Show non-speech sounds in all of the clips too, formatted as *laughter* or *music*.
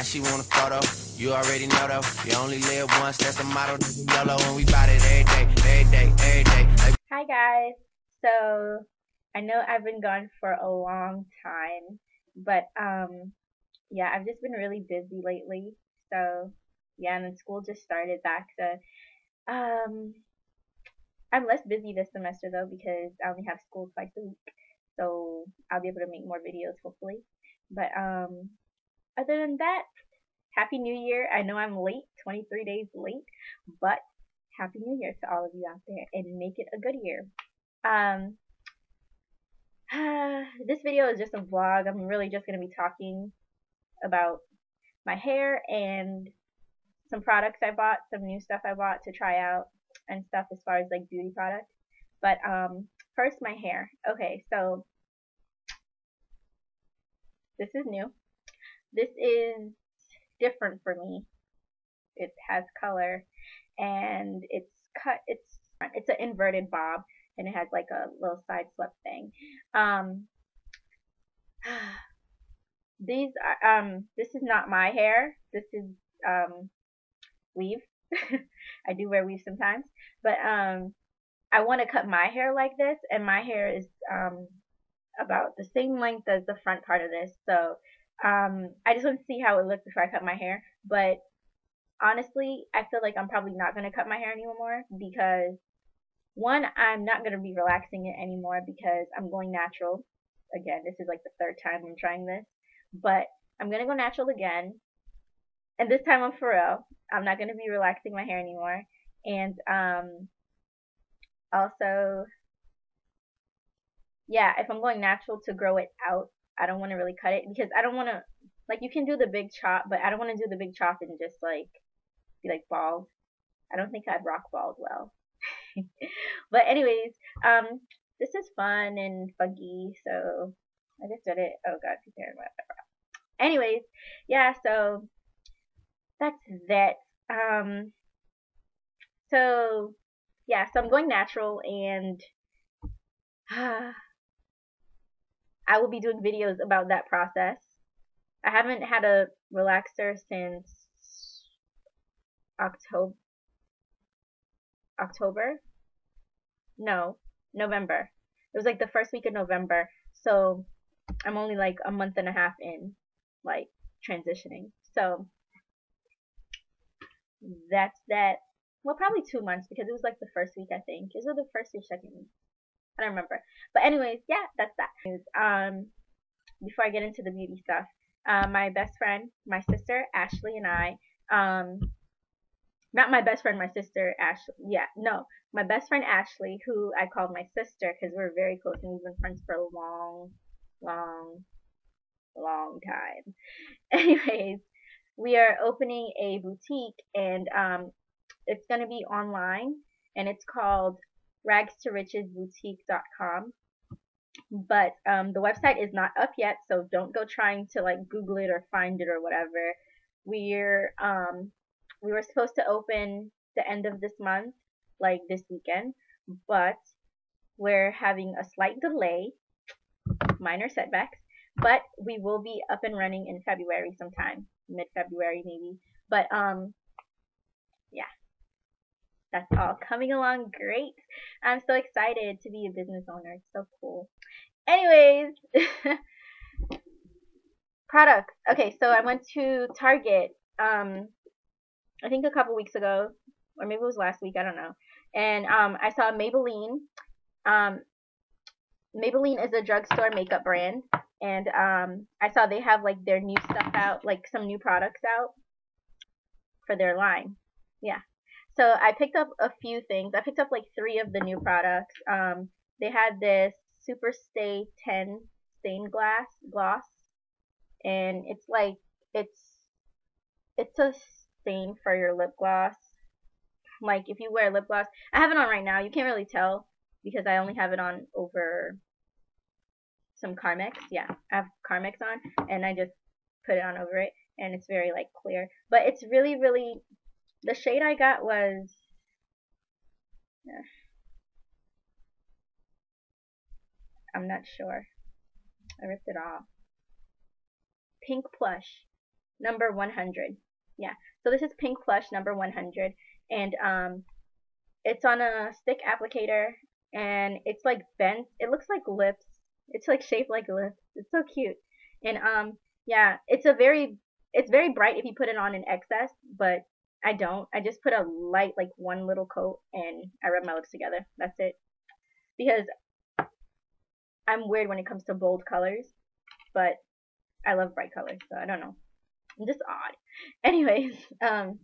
Now she want a photo. You already know though. You only live once. That's the motto. YOLO, and we it every day, every day, every day. Hi guys. So I know I've been gone for a long time, but um yeah, I've just been really busy lately. So yeah, and then school just started back. So um I'm less busy this semester though because I only have school twice a week. So I'll be able to make more videos hopefully. But um other than that, happy new year. I know I'm late, 23 days late, but happy new year to all of you out there and make it a good year. Um *sighs* this video is just a vlog. I'm really just going to be talking about my hair and some products I bought, some new stuff I bought to try out and stuff as far as like beauty products. But um first my hair. Okay, so this is new. This is different for me. It has color and it's cut it's it's an inverted bob and it has like a little side slip thing. Um *sighs* these are um this is not my hair. This is um weave. *laughs* I do wear weave sometimes, but um I want to cut my hair like this and my hair is um about the same length as the front part of this. So um, I just want to see how it looks before I cut my hair. But honestly, I feel like I'm probably not going to cut my hair anymore because one, I'm not going to be relaxing it anymore because I'm going natural. Again, this is like the third time I'm trying this. But I'm going to go natural again. And this time I'm for real. I'm not going to be relaxing my hair anymore. And um, also, yeah, if I'm going natural to grow it out, I don't want to really cut it because I don't want to, like, you can do the big chop, but I don't want to do the big chop and just, like, be, like, bald. I don't think I'd rock bald well. *laughs* but anyways, um, this is fun and funky, so I just did it. Oh god, prepare whatever. Anyways, yeah, so that's that. Um, so yeah, so I'm going natural and *sighs* I will be doing videos about that process. I haven't had a relaxer since October. October? No, November. It was like the first week of November. So I'm only like a month and a half in, like transitioning. So that's that. Well, probably two months because it was like the first week, I think. Is it the first or second week? I don't remember. But anyways, yeah, that's that. Um, before I get into the beauty stuff, uh, my best friend, my sister Ashley, and I, um, not my best friend, my sister Ashley. Yeah, no, my best friend Ashley, who I called my sister because we're very close and we've been friends for a long, long, long time. *laughs* Anyways, we are opening a boutique and um, it's gonna be online and it's called ragstorichesboutique.com. But um, the website is not up yet, so don't go trying to like Google it or find it or whatever. We're um, we were supposed to open the end of this month, like this weekend, but we're having a slight delay, minor setbacks, but we will be up and running in February sometime, mid-February maybe. But um, that's all coming along great. I'm so excited to be a business owner. It's so cool. Anyways, *laughs* products. Okay, so I went to Target. Um, I think a couple weeks ago, or maybe it was last week. I don't know. And um, I saw Maybelline. Um, Maybelline is a drugstore makeup brand, and um, I saw they have like their new stuff out, like some new products out for their line. Yeah, so I picked up a few things. I picked up like three of the new products. Um, they had this Super Stay 10 stained glass gloss, and it's like it's it's a stain for your lip gloss. Like if you wear lip gloss, I have it on right now. You can't really tell because I only have it on over some Carmex. Yeah, I have Carmex on, and I just put it on over it, and it's very like clear. But it's really, really the shade I got was I'm not sure. I ripped it off. Pink Plush. number 100. Yeah. So this is Pink Plush number 100, and um, it's on a stick applicator, and it's like bent. It looks like lips. It's like shaped like lips. It's so cute, and um, yeah, it's a very, it's very bright if you put it on in excess, but I don't. I just put a light, like one little coat, and I rub my lips together. That's it. Because I'm weird when it comes to bold colors, but I love bright colors, so I don't know. I'm just odd. *laughs* Anyways, um,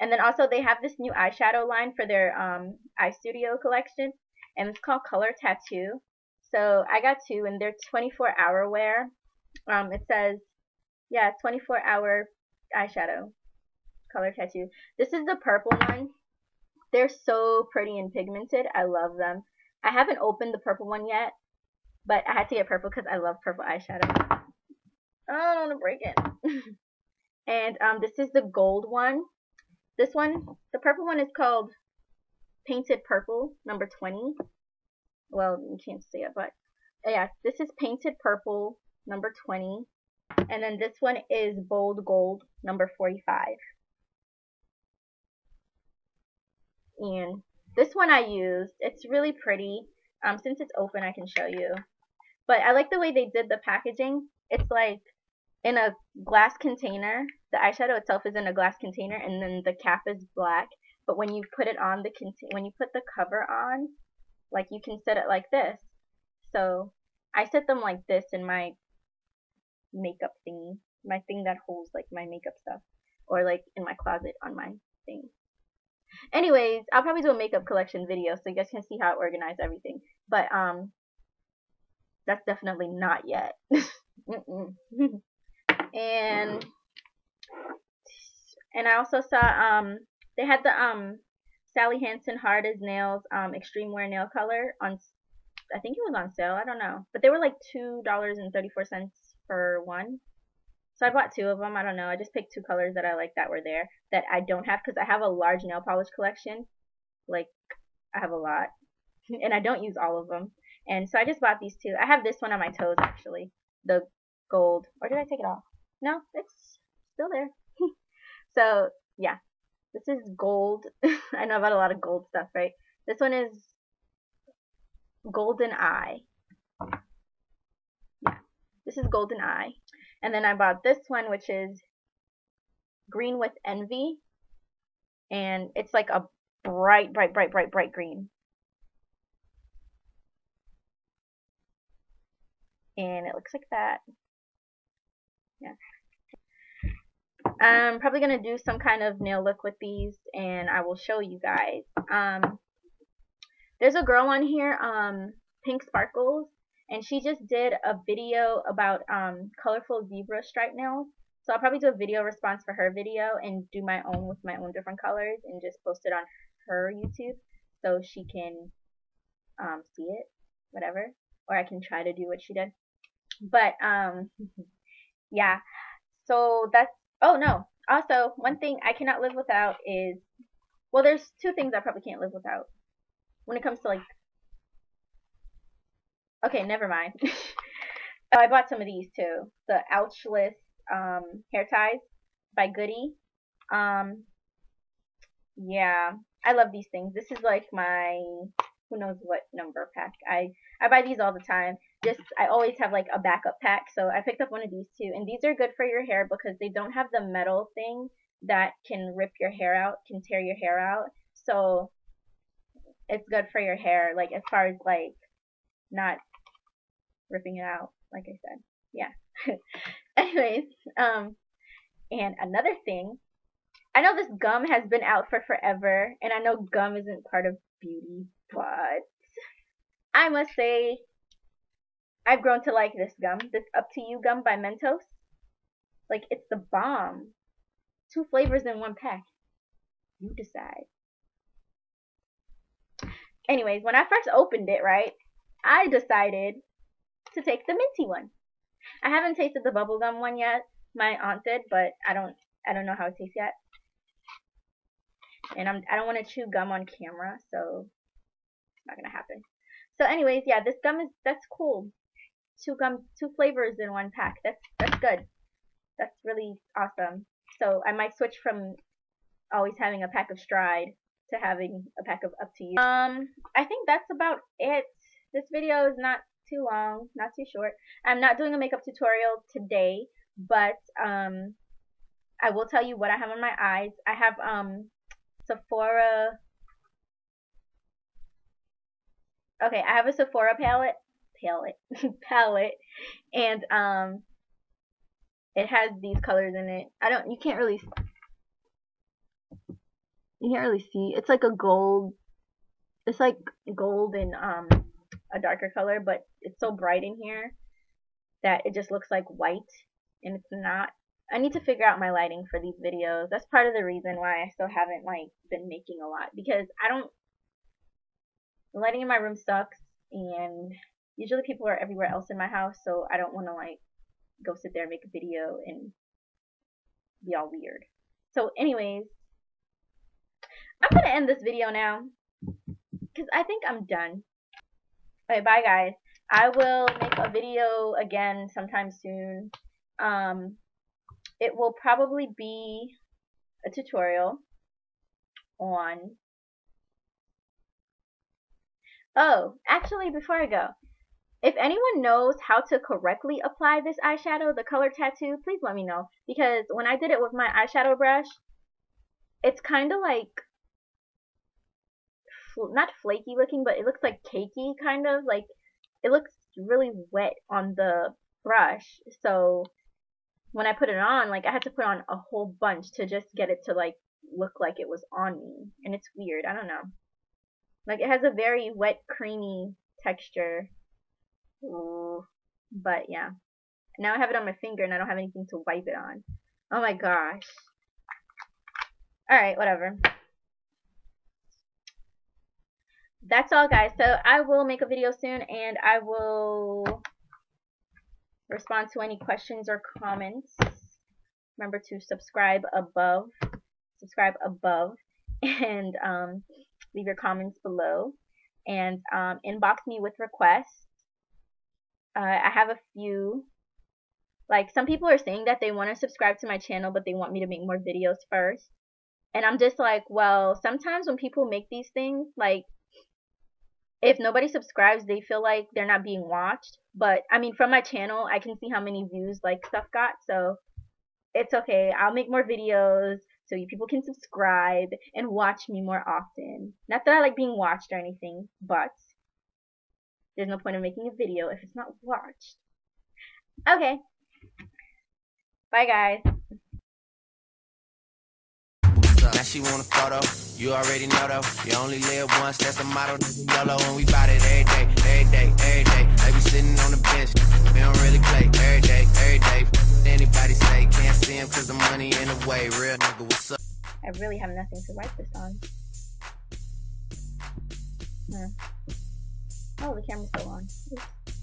and then also they have this new eyeshadow line for their um eye studio collection, and it's called Color Tattoo. So I got two, and they're 24 hour wear. Um, it says, yeah, 24 hour eyeshadow color tattoo. This is the purple one. They're so pretty and pigmented. I love them. I haven't opened the purple one yet, but I had to get purple because I love purple eyeshadow. I don't want to break it. *laughs* and um, this is the gold one. This one, the purple one is called Painted Purple, number 20. Well, you can't see it, but yeah, this is Painted Purple, number 20. And then this one is Bold Gold, number 45. And this one I used. It's really pretty. Um, since it's open, I can show you. But I like the way they did the packaging. It's like in a glass container. The eyeshadow itself is in a glass container, and then the cap is black. But when you put it on the when you put the cover on, like you can set it like this. So I set them like this in my makeup thingy, my thing that holds like my makeup stuff, or like in my closet on my thing. Anyways, I'll probably do a makeup collection video so you guys can see how I organize everything. But um, that's definitely not yet. *laughs* and and I also saw um they had the um Sally Hansen Hard as Nails um extreme wear nail color on I think it was on sale. I don't know, but they were like two dollars and thirty four cents for one. So I bought two of them. I don't know. I just picked two colors that I like that were there that I don't have because I have a large nail polish collection. Like I have a lot, *laughs* and I don't use all of them. And so I just bought these two. I have this one on my toes actually, the gold. Or did I take it off? No, it's still there. *laughs* so yeah, this is gold. *laughs* I know about a lot of gold stuff, right? This one is golden eye. Yeah, this is golden eye. And then I bought this one, which is Green with Envy. And it's like a bright, bright, bright, bright, bright green. And it looks like that. Yeah. I'm probably going to do some kind of nail look with these, and I will show you guys. Um, there's a girl on here, um, Pink Sparkles, and she just did a video about um, colorful zebra stripe nails. So I'll probably do a video response for her video and do my own with my own different colors and just post it on her YouTube so she can um, see it, whatever. Or I can try to do what she did. But um, *laughs* yeah. So that's oh no. Also, one thing I cannot live without is well, there's two things I probably can't live without when it comes to like Okay, never mind. *laughs* oh, I bought some of these too. The Ouchless um, hair ties by Goody. Um, yeah, I love these things. This is like my who knows what number pack. I I buy these all the time. Just I always have like a backup pack. So I picked up one of these too, and these are good for your hair because they don't have the metal thing that can rip your hair out, can tear your hair out. So it's good for your hair, like as far as like not ripping it out, like I said. Yeah. *laughs* Anyways, um, and another thing, I know this gum has been out for forever, and I know gum isn't part of beauty, but I must say, I've grown to like this gum, this Up to You gum by Mentos. Like, it's the bomb. Two flavors in one pack. You decide. Anyways, when I first opened it, right, I decided to take the minty one. I haven't tasted the bubblegum one yet. My aunt did, but I don't I don't know how it tastes yet. And I'm I don't want to chew gum on camera, so it's not gonna happen. So anyways, yeah, this gum is that's cool. Two gum two flavors in one pack. That's that's good. that's really awesome. So I might switch from always having a pack of Stride to having a pack of Up to You. Um, I think that's about it. This video is not too long, not too short. I'm not doing a makeup tutorial today, but um, I will tell you what I have on my eyes. I have um Sephora. Okay, I have a Sephora palette, palette, *laughs* palette, and um, it has these colors in it. I don't, you can't really, you can't really see. It's like a gold. It's like gold and um a darker color, but it's so bright in here that it just looks like white, and it's not. I need to figure out my lighting for these videos. That's part of the reason why I still haven't like been making a lot because I don't the lighting in my room sucks and usually people are everywhere else in my house so I don't want to like go sit there and make a video and be all weird. So anyways, I'm to end this video now because I think I'm done. Okay, bye guys. I will make a video again sometime soon. Um, it will probably be a tutorial on Oh, actually, before I go, if anyone knows how to correctly apply this eyeshadow, the color tattoo, please let me know. Because when I did it with my eyeshadow brush, it's kind of like, not flaky looking, but it looks like cakey, kind of. Like, it looks really wet on the brush. So, when I put it on, like, I had to put on a whole bunch to just get it to, like, look like it was on me. And it's weird. I don't know. Like it has a very wet, creamy texture. Ooh. But yeah. Now I have it on my finger and I don't have anything to wipe it on. Oh my gosh. Alright, whatever. That's all guys. So I will make a video soon and I will respond to any questions or comments. Remember to subscribe above. Subscribe above. *laughs* And um leave your comments below and um, inbox me with requests. Uh, I have a few. Like, some people are saying that they want to subscribe to my channel, but they want me to make more videos first. And I'm just like, well, sometimes when people make these things, like, if nobody subscribes, they feel like they're not being watched. But, I mean, from my channel, I can see how many views, like, stuff got. So, it's okay. I'll make more videos so you people can subscribe and watch me more often. Not that I like being watched or anything, but there's no point in making a video if it's not watched. Okay. Bye, guys. Now she want a photo, you already know though. You only live once, that's the motto. YOLO, and we bout it every day, every day, every day. Like we sitting on the bench, we don't really play every day, every day. Anybody say can't see him cause the money in the way. Real nigga, what's up? I really have nothing to write this on. Hmm. Oh, the camera's still on. Oops.